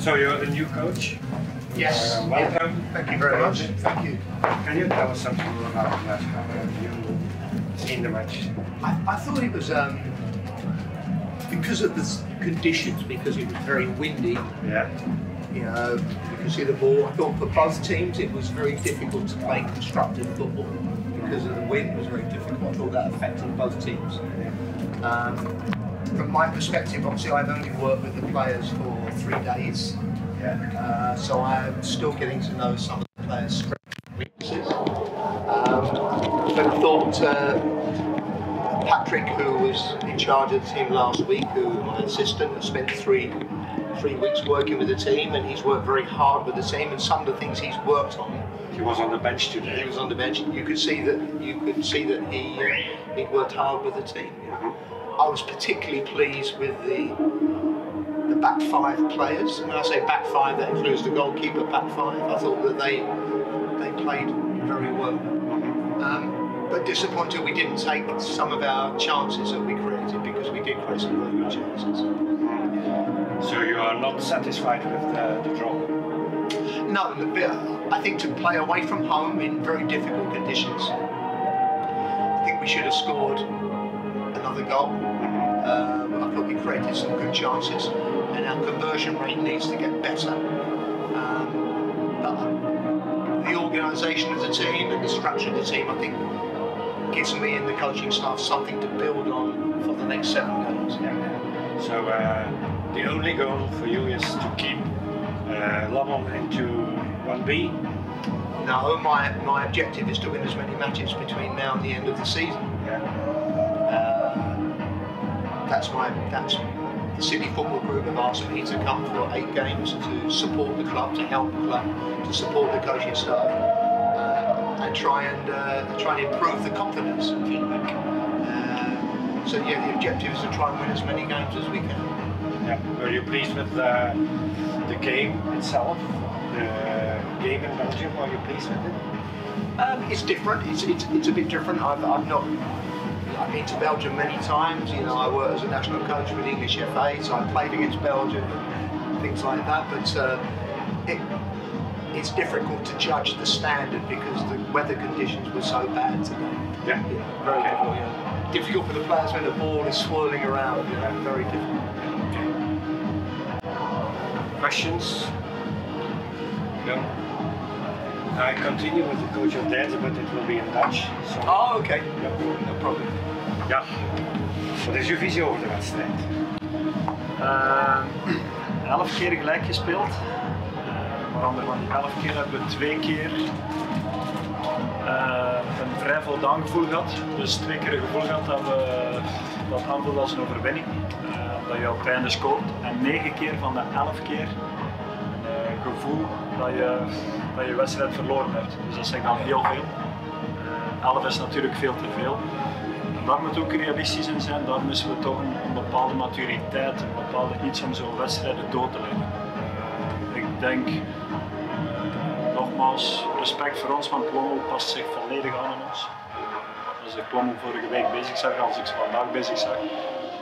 So you're the new coach. Yes. Uh, welcome. Yeah. Thank you very much. Thank you. Can you tell us something more about the last cup? Have you seen the match? I, I thought it was um, because of the conditions, because it was very windy. Yeah. You know, you can see the ball. I thought for both teams it was very difficult to play constructive football because of the wind was very difficult. I thought that affected both teams. Um, from my perspective, obviously I've only worked with the players for three days, Yeah. uh, so I'm still getting to know some of the players' strengths and weaknesses. Um, but I thought uh, Patrick, who was in charge of the team last week, who my assistant, has spent three three weeks working with the team, and he's worked very hard with the team. And some of the things he's worked on, He was on the bench today. he was on the bench. You could see that you could see that he uh, he'd worked hard with the team. know. I was particularly pleased with the back five players. When I say back five, that includes the goalkeeper back five. I thought that they they played very well. Um, but disappointed we didn't take some of our chances that we created because we did create some very good chances. So you are not satisfied with the, the draw? No, bit- I think to play away from home in very difficult conditions, I think we should have scored another goal. Um, I thought we created some good chances, and our conversion rate needs to get better. Um, but the organisation of the team and the structure of the team, I think, gives me and the coaching staff something to build on for the next seven games. Yeah. So uh, the only goal for you is to keep uh, Lamont into 1B. No, my, my objective is to win as many matches between now and the end of the season. Yeah. Uh, that's my that's the City Football Group have asked me to come for eight games to support the club, to help the club, to support the coaching staff, uh, and try and uh, try and improve the confidence. If you like. Uh, so yeah, the objective is to try and win as many games as we can. Yeah. Were you pleased with the, the game itself? The game in Belgium, are you pleased with it? Um, it's different. It's, it's, it's a bit different. I've, I've not. I've been to Belgium many times. You know, I work as a national coach with English FA, so I played against Belgium and things like that. But uh, it, it's difficult to judge the standard because the weather conditions were so bad today. Yeah. You know, very difficult. Yeah. Difficult for the players when the ball is swirling around. You know, very difficult. Questions? No? I continue with the coach of dance, but it will be in Dutch. So, Oh, okay. No, no problem. ja. Wat is uw visie over de wedstrijd? Eh, elf keer gelijk gespeeld. Uh, waaronder van die elf keer hebben we twee keer eh, een vrij voldaan gevoel gehad. Dus twee keer een gevoel gehad dat we dat aanvoelt als een overwinning. Dat je op het einde scoort. En negen keer van de elf keer gevoel dat je, dat je wedstrijd verloren hebt. Dus dat zegt dan heel veel. Eh, elf is natuurlijk veel te veel. En daar moet ook realistisch in zijn, daar missen we toch een, bepaalde maturiteit, een bepaalde iets om zo'n wedstrijden dood te leggen. Eh, ik denk, eh, nogmaals, respect voor ons, want Plommel past zich volledig aan aan ons. Eh, als ik Plommel vorige week bezig zag, als ik ze vandaag bezig zag,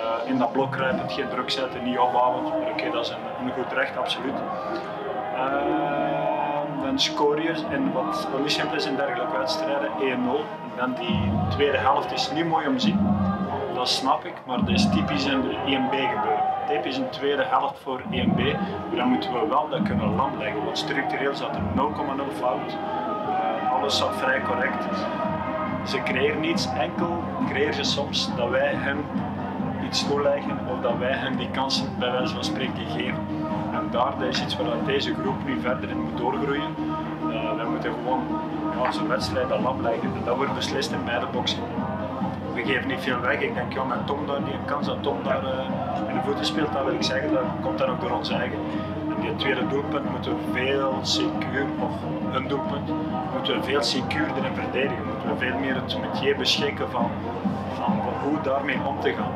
eh, in dat blok kruipend, geen druk zetten, niet opbouwen, oké, dat is een, een goed recht, absoluut. Eh, dan scoor je in wat is in dergelijke wedstrijden 1-0. En dan die tweede helft is niet mooi om te zien. Dat snap ik, maar dat is typisch in de 1B gebeuren. Typisch een tweede helft voor 1B. Maar dan moeten we wel dat kunnen lam leggen. Want structureel zat er 0,0 fout. Eh, alles zat vrij correct. Ze creëren niets, enkel creëren ze soms dat wij hen iets toeleggen of dat wij hen die kansen bij wijze van spreken geven. En daar is iets waar deze groep nu verder in moet doorgroeien. Uh, wij moeten gewoon ja, zo'n wedstrijd lam leggen en dat wordt beslist in beide boksen. We geven niet veel weg. Ik denk ja, met Tom daar die kans dat Tom daar uh, in de voeten speelt, dat wil ik zeggen, dat komt dan ook door ons eigen. En die tweede doelpunt moeten we veel secuur, of een doelpunt, moeten we veel secuurder in verdedigen. Moeten we veel meer het metier beschikken van, van hoe daarmee om te gaan.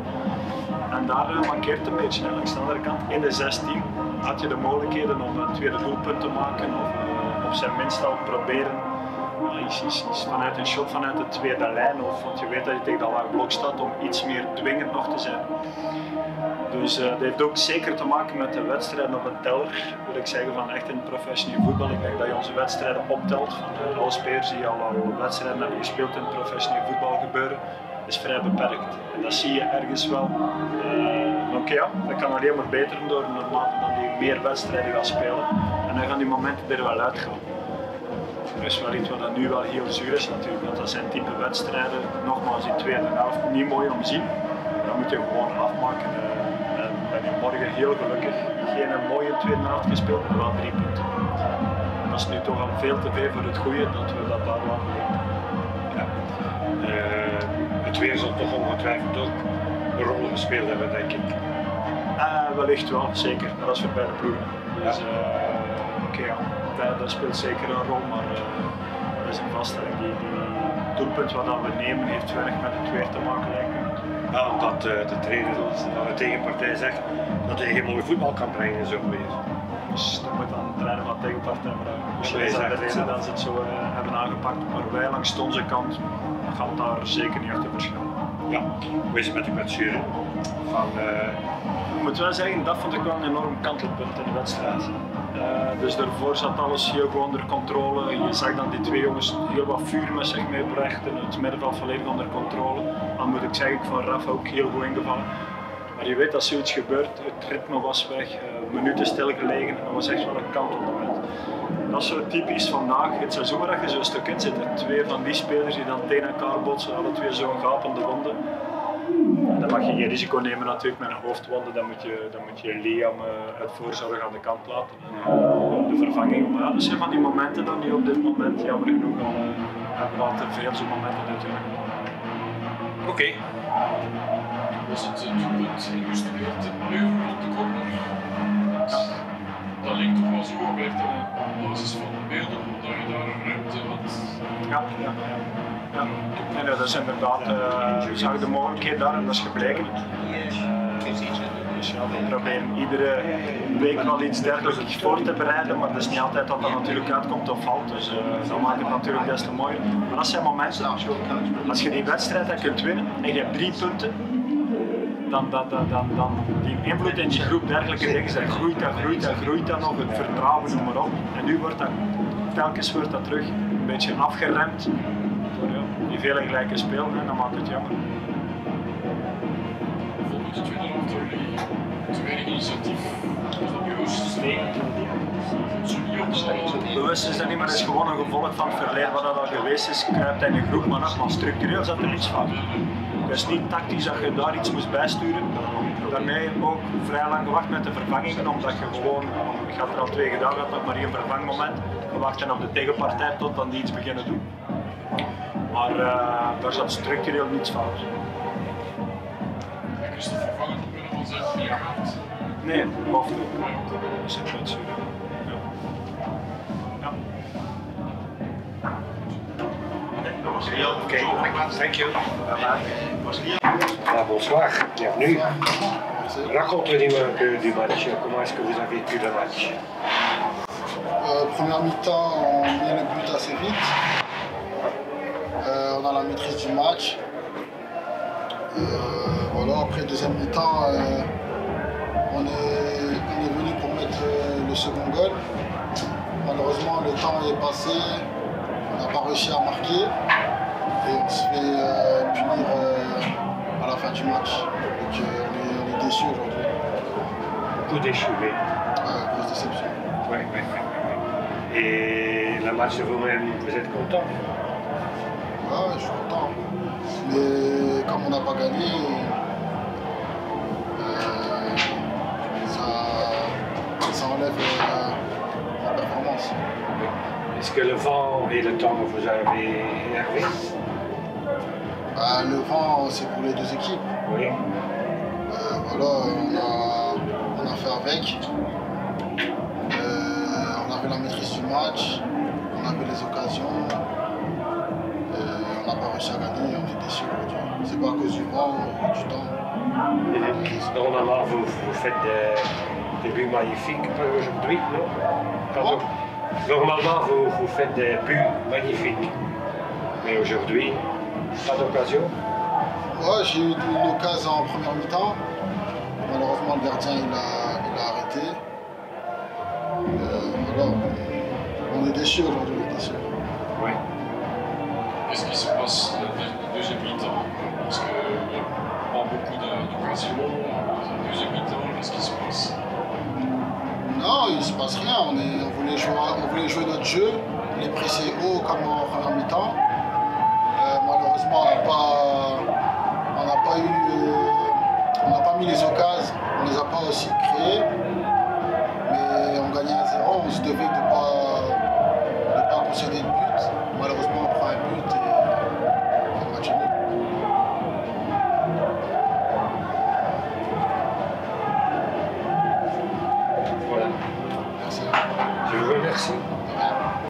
En daar uh, mankeert een beetje. Langs de andere kant, in de 16 had je de mogelijkheden om een tweede doelpunt te maken of uh, op zijn minst al proberen iets, iets, iets, vanuit een shot vanuit de tweede lijn of want je weet dat je tegen dat laag blok staat om iets meer dwingend nog te zijn. Dus dat heeft ook zeker te maken met de wedstrijden op een teller. Wil ik zeggen van echt in professioneel voetbal. Ik denk dat je onze wedstrijden optelt. Van alle spelers die al, al wedstrijden hebben gespeeld in professioneel voetbal gebeuren, is vrij beperkt. En dat zie je ergens wel. Uh, Oké, dat kan alleen maar beter door naarmate dan die meer wedstrijden gaan spelen. En dan gaan die momenten er wel uitgaan. Dat is wel iets wat nu wel heel zuur is natuurlijk, want dat zijn type wedstrijden, nogmaals in tweede helft, niet mooi om te zien. Dat moet je gewoon afmaken. En ben je morgen heel gelukkig. Geen mooie tweede helft gespeeld, maar wel drie punten. En dat is nu toch al veel te veel voor het goede dat we dat daar wel ja. Uh, het weer zal toch ongetwijfeld ook een rol gespeeld hebben, denk ik. Uh, wellicht wel, zeker. Dat is voor beide ploegen. Dus, uh, okay, ja dat, dat, speelt zeker een rol, maar uh, dat is een vaststelling. Die, die doelpunt wat we nemen heeft weinig met het weer te maken lijkt me. Ja, omdat uh, de trainer van de tegenpartij zegt dat hij geen mooi voetbal kan brengen in zo'n weer. Dus dat moet dan de trainer van tegenpartij is dat de reden dat ze het zo uh, hebben aangepakt, maar wij langs onze kant gaan daar zeker niet achter verschillen. Ja, hoe is het met de kwetsuren? Van, ik moet wel zeggen, dat vond ik wel een enorm kantelpunt in de wedstrijd. Uh, dus daarvoor zat alles heel goed onder controle. Je zag dan die twee jongens heel wat vuur met zich meebrachten. Het middenveld volledig onder controle. Dan moet ik zeggen, ik van Rafa ook heel goed ingevallen. Maar je weet dat zoiets gebeurt, het ritme was weg, uh, minuten stilgelegen. Dat was echt wel een kant op het moment. Dat is zo typisch vandaag, het seizoen waar je zo'n stuk in zit. Twee van die spelers die dan tegen elkaar botsen, alle twee zo'n gapende wonden. Dan mag je geen risico nemen natuurlijk met een hoofdwonde, dan moet je, dan moet je Liam uh, uit voorzorg aan de kant laten. Uh, de vervanging, maar dat zijn van die momenten dan die op dit moment jammer genoeg al hebben we veel zo'n momenten natuurlijk. Oké. Was het doelpunt geïllustreerd in Leuven op de? Ja. Dat lijkt toch wel zo gewerkt op basis van de beelden, dat je daar ruimte had. Ja, ja, ja. Ja, dat is inderdaad, uh, je zag de mogelijkheid daar en dat is gebleken. Ja, we proberen iedere week wel iets dergelijks voor te bereiden, maar dat is niet altijd dat dat natuurlijk uitkomt of valt. Dus uh, dat maakt het natuurlijk des te mooier. Maar dat zijn momenten, als je die wedstrijd kunt winnen en je hebt drie punten, dan, dan, dan, dan, dan die invloed in die groep, dergelijke dingen, dat groeit dat, groeit dat, groeit dat nog, het vertrouwen, noem maar op. En nu wordt dat, telkens wordt dat terug een beetje afgeremd door ja, die vele gelijke spelen en dat maakt het jammer. Volgens tweede door te weinig initiatief. Dat bewust? Is dat niet, maar het is gewoon een gevolg van het verleden wat dat al geweest is. Kruipt in een groep, maar nogmaals, structureel zat er iets fout. Het is niet tactisch dat je daar iets moest bijsturen. Daarmee ook vrij lang gewacht met de vervangingen, omdat je gewoon, ik had er al twee gedaan, had nog maar één vervangmoment. We wachten op de tegenpartij tot dan die iets beginnen doen. Maar uh, daar zat structureel niets fout. Is de vervanger omwille van zijn lichaamd? Nee, hoofd. Dat is een Oké, thank you. Ah, bonsoir, bienvenue. Racontez-nous un peu du match. Comment est-ce que vous avez vécu le match? Euh, Première mi-temps, on met le but assez vite. Euh, on a la maîtrise du match. Euh, voilà, après deuxième mi-temps, euh, on, est, on, est, venu pour mettre le second goal. Malheureusement, le temps est passé, on n'a pas réussi à marquer et on se fait punir à la fin du match. Donc on est, est déçus aujourd'hui. Beaucoup déçus, oui. Ouais, grosse déception. Oui, oui, oui. Et la match de vous-même, vous êtes content Ouais, je suis content. Mais comme on n'a pas gagné, euh, ça, ça, enlève euh, la performance. Est-ce que le vent et le temps vous avez énervé bah, Le vent, c'est pour les deux équipes. Oui. Euh, voilà, on a, on a fait avec. on avait la maîtrise du match, on avait les occasions on n'a pas réussi à gagner, on est déçus aujourd'hui. C'est pas à cause du vent ou du temps. Normalement, vous, vous faites des, des buts magnifiques aujourd'hui, non? Pardon. Normalement, vous, vous faites des buts magnifiques. Mais aujourd'hui, pas d'occasion Ouais, j'ai eu une occasion en première mi-temps. Malheureusement, le gardien il a, il a arrêté. Euh, voilà, on est déçus aujourd'hui, on est déçus. Oui. Qu'est-ce qui se passe la deux- deuxième mi-temps? Parce qu'il n'y a pas beaucoup d'occasions. La deuxième mi-temps, qu'est-ce qui se passe? Non, il se passe rien. On, est, on, voulait jouer, on voulait jouer notre jeu, les presser haut comme en première mi-temps malheureusement, on n'a pas, pas eu, on n'a pas mis les occasions, on ne les a pas aussi créées.